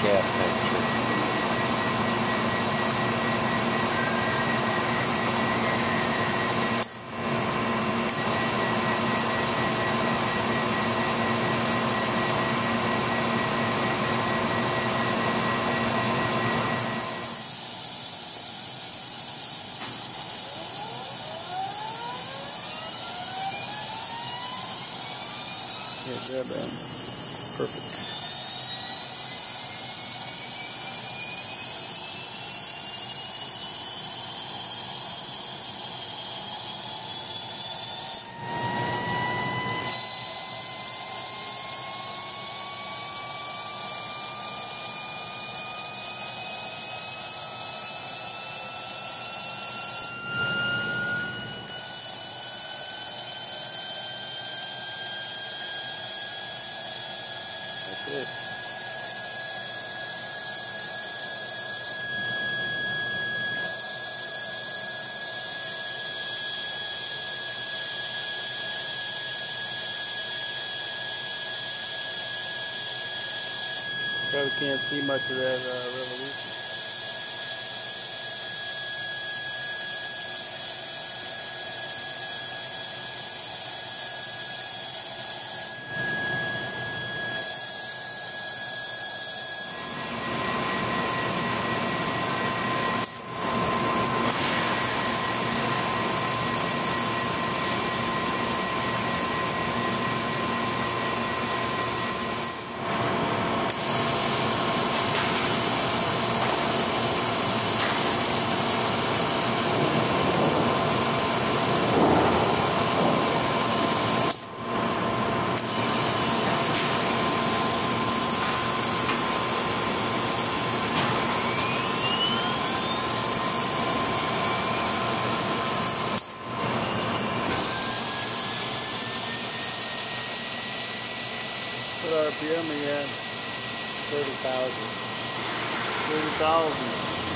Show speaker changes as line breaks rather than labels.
shaft texture.
Yeah, grab that. Perfect. Probably can't see much of that uh, revolution. What RPM at?
30,000.
30,000.